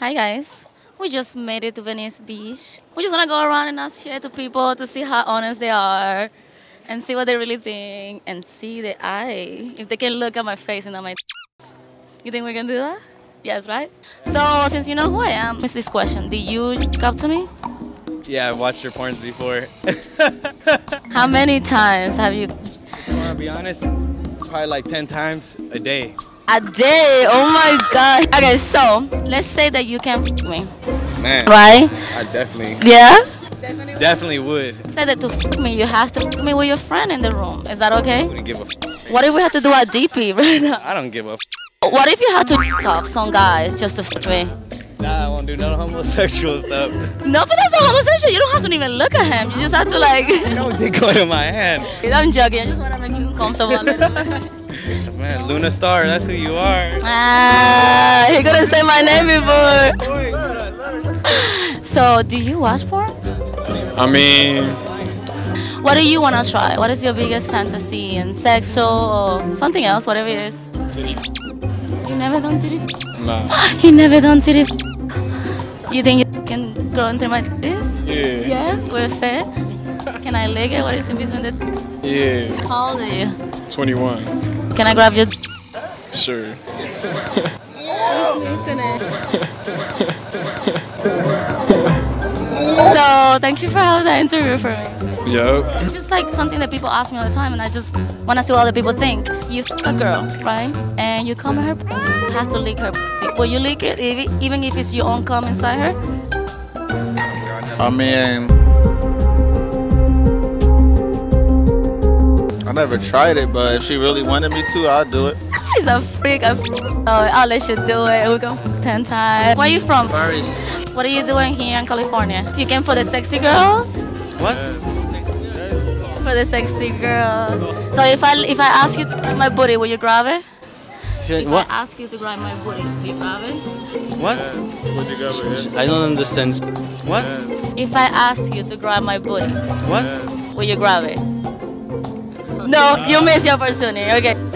Hi guys. We just made it to Venice Beach. We're just gonna go around and ask shit to people to see how honest they are and see what they really think and see the eye. If they can look at my face and not my You think we can do that? Yes, right? So since you know who I am, it's this question. Did you up to me? Yeah, I've watched your porns before. How many times have you I wanna be honest, probably like 10 times a day. A day? Oh my god. Okay, so let's say that you can f me. Man, Right? I definitely, Yeah? definitely would. Say that to f me, you have to f me with your friend in the room. Is that okay? Wouldn't give a f- What if we have to do a DP right now? I don't give a f- What if you have to f off some guy just to f me? Nah, I won't do no homosexual stuff. No, but that's not homosexual. You don't have to even look at him. You just have to like. No dick going in my hand. I'm joking. I just want to make you comfortable a little bit. Man, Luna Star, that's who you are. Ah, he couldn't say my name before. So, do you watch porn? I mean, What do you want to try? What is your biggest fantasy in sexual or something else, whatever it is? You never done titty? f- nah. He never done titty? f- You think you can grow into my this? Yeah. Yeah, we're fair. Can I lick it? What is in between the? Yeah. How old are you? 21. Can I grab your? Sure. No, thank you for having that interview for me. Yup. It's just like something that people ask me all the time, and I just want to see what other people think. You f a girl, right? And you come at her, you have to lick her. Will you lick it, even if it's your own cum inside her? I mean, never tried it, but if she really wanted me to, I'd do it. He's a freak. I f- oh, I'll let you do it. We can f- ten times. Where are you from? Paris. What are you doing here in California? You came for the sexy girls? What? For the sexy girl. So if I if I ask you to grab my booty, will you grab it? If What? I ask you to grab my booty, will you grab it? What? I don't understand. What? If I ask you to grab my booty, What? will you grab it? No, you miss your opportunity. Okay.